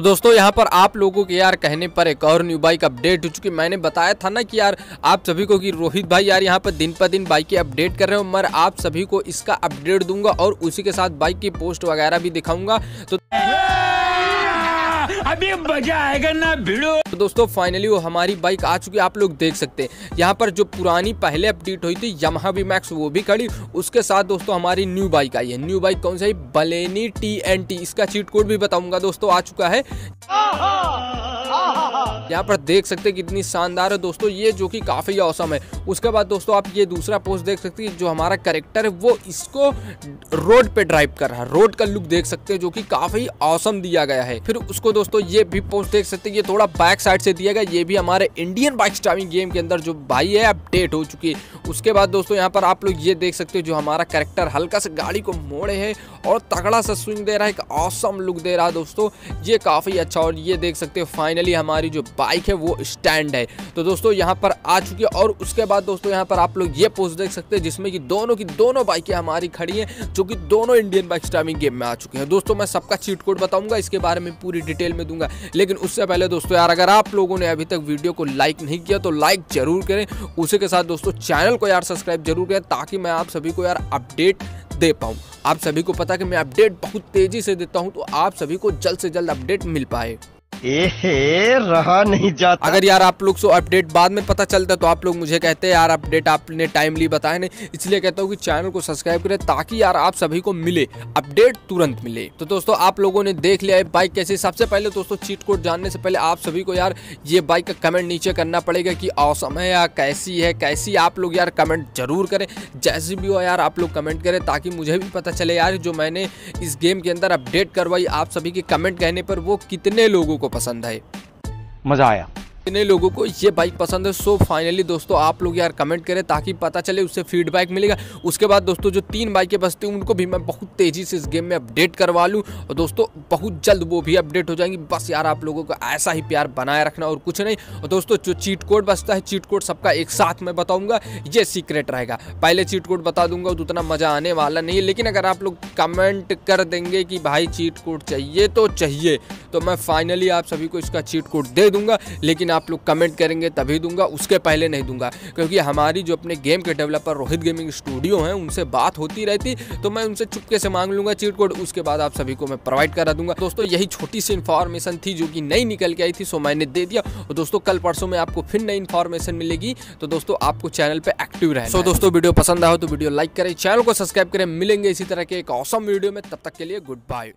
तो दोस्तों, यहाँ पर आप लोगों के यार कहने पर एक और न्यू बाइक अपडेट हो चुकी मैंने बताया था ना कि यार आप सभी को कि रोहित भाई यार यहाँ पर दिन पर दिन बाइक की अपडेट कर रहे हो। मैं आप सभी को इसका अपडेट दूँगा और उसी के साथ बाइक की पोस्ट वगैरह भी दिखाऊँगा। तो अभी मज़ा आएगा ना, भिड़ो। दोस्तों फाइनली वो हमारी बाइक आ चुकी है, आप लोग देख सकते हैं। यहाँ पर जो पुरानी पहले अपडेट हुई थी यमहा वी मैक्स वो भी खड़ी। उसके साथ दोस्तों, हमारी न्यू बाइक आई है। न्यू बाइक कौन सा? है बलेनी टी एन टी इसका चीट कोड भी बताऊँगा दोस्तों, आ चुका है। यहाँ पर देख सकते हैं कितनी शानदार है दोस्तों, ये जो कि काफ़ी औसम है। उसके बाद दोस्तों, आप ये दूसरा पोस्ट देख सकते हैं, जो हमारा करेक्टर है, वो इसको रोड पे ड्राइव कर रहा है। रोड का लुक देख सकते हैं, जो कि काफ़ी औसम दिया गया है। फिर उसको दोस्तों, ये भी पोस्ट देख सकते हैं, ये थोड़ा बैक साइड से दिया गया, ये भी हमारे इंडियन बाइक स्टाइविंग गेम के अंदर, जो भाई है अपडेट हो चुकी है। उसके बाद दोस्तों, यहाँ पर आप लोग ये देख सकते हो, जो हमारा करेक्टर हल्का से गाड़ी को मोड़े है और तगड़ा सा स्विंग दे रहा है, एक औसम लुक दे रहा है दोस्तों। ये काफ़ी अच्छा और ये देख सकते हो फाइनली हमारी जो बाइक है, वो स्टैंड है। तो दोस्तों, यहाँ पर आ चुकी है और उसके बाद दोस्तों, यहाँ पर आप लोग ये पोस्ट देख सकते हैं, जिसमें कि दोनों की दोनों बाइकें हमारी खड़ी हैं, जो कि दोनों इंडियन बाइक स्टाइमिंग गेम में आ चुके हैं। दोस्तों, मैं सबका चीट कोड बताऊँगा, इसके बारे में पूरी डिटेल में दूँगा। लेकिन उससे पहले दोस्तों, यार, अगर आप लोगों ने अभी तक वीडियो को लाइक नहीं किया तो लाइक ज़रूर करें। उसी के साथ दोस्तों चैनल को यार सब्सक्राइब ज़रूर करें, ताकि मैं आप सभी को यार अपडेट दे पाऊँ। आप सभी को पता कि मैं अपडेट बहुत तेज़ी से देता हूँ तो आप सभी को जल्द से जल्द अपडेट मिल पाए। ए रहा नहीं जाता। अगर यार आप लोग को अपडेट बाद में पता चलता तो आप लोग मुझे कहते हैं, यार अपडेट आपने टाइमली बताया नहीं। इसलिए कहता हूँ कि चैनल को सब्सक्राइब करें ताकि यार आप सभी को मिले अपडेट तुरंत मिले। तो दोस्तों, आप लोगों ने देख लिया है बाइक कैसे। सबसे पहले दोस्तों चीट कोड जानने से पहले आप सभी को यार ये बाइक का कमेंट नीचे करना पड़ेगा कि औसम है या कैसी है। कैसी आप लोग यार कमेंट ज़रूर करें। जैसी भी हो यार, आप लोग कमेंट करें ताकि मुझे भी पता चले यार जो मैंने इस गेम के अंदर अपडेट करवाई आप सभी के कमेंट कहने पर वो कितने लोगों को पसंद आए मज़ा आया। कितने लोगों को ये बाइक पसंद है? सो फाइनली दोस्तों, आप लोग यार कमेंट करें ताकि पता चले उससे फीडबैक मिलेगा। उसके बाद दोस्तों, जो तीन बाइकें बचती हैं, उनको भी मैं बहुत तेज़ी से इस गेम में अपडेट करवा लूँ। और दोस्तों, बहुत जल्द वो भी अपडेट हो जाएँगी। बस यार आप लोगों को ऐसा ही प्यार बनाए रखना और कुछ नहीं। और दोस्तों, जो चीट कोड बचता है चीट कोड सबका एक साथ मैं बताऊँगा। ये सीक्रेट रहेगा। पहले चीट कोड बता दूँगा तो उतना मज़ा आने वाला नहीं है। लेकिन अगर आप लोग कमेंट कर देंगे कि भाई चीट कोड चाहिए तो चाहिए। तो मैं फाइनली आप सभी को इसका चीट कोड दे दूँगा। लेकिन आप लोग कमेंट करेंगे तभी दूँगा उसके पहले नहीं दूँगा। क्योंकि हमारी जो अपने गेम के डेवलपर रोहित गेमिंग स्टूडियो हैं उनसे बात होती रहती तो मैं उनसे चुपके से मांग लूँगा चीट कोड उसके बाद आप सभी को मैं प्रोवाइड करा दूँगा। दोस्तों यही छोटी सी इन्फॉर्मेशन थी जो कि नई निकल के आई थी सो मैंने दे दिया। और दोस्तों कल परसों में आपको फिर नई इन्फॉर्मेशन मिलेगी तो दोस्तों आपको चैनल पर एक्टिव रहे सो दोस्तों वीडियो पसंद आए तो वीडियो लाइक करें चैनल को सब्सक्राइब करें। मिलेंगे इसी तरह के एक औसम वीडियो में तब तक के लिए गुड बाय